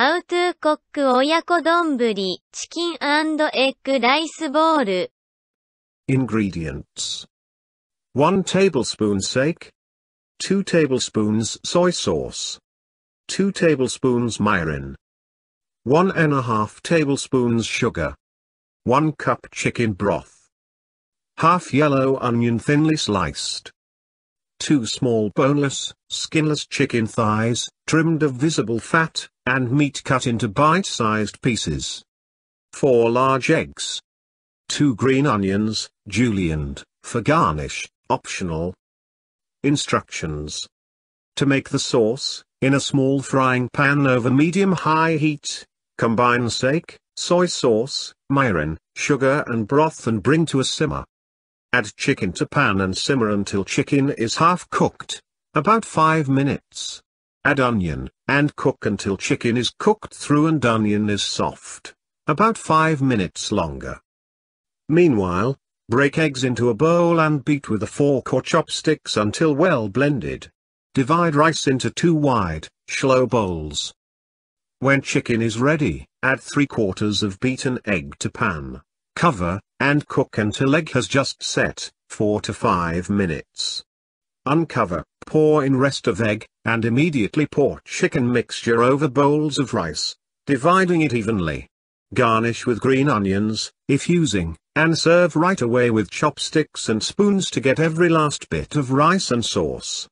How to cook Oyako Donburi Chicken and egg rice bowl Ingredients. 1 tablespoon sake 2 tablespoons soy sauce 2 tablespoons mirin 1 and a half tablespoons sugar 1 cup chicken broth half yellow onion thinly sliced. 2 small boneless, skinless chicken thighs, trimmed of visible fat, and meat cut into bite-sized pieces. 4 large eggs. 2 green onions, julienned, for garnish, optional. Instructions. To make the sauce, in a small frying pan over medium-high heat, combine sake, soy sauce, mirin, sugar and broth and bring to a simmer. Add chicken to pan and simmer until chicken is half cooked, about 5 minutes. Add onion, and cook until chicken is cooked through and onion is soft, about 5 minutes longer. Meanwhile, break eggs into a bowl and beat with a fork or chopsticks until well blended. Divide rice into two wide, shallow bowls. When chicken is ready, add 3 quarters of beaten egg to pan. Cover, and cook until egg has just set, 4 to 5 minutes. Uncover, pour in rest of egg, and immediately pour chicken mixture over bowls of rice, dividing it evenly. Garnish with green onions, if using, and serve right away with chopsticks and spoons to get every last bit of rice and sauce.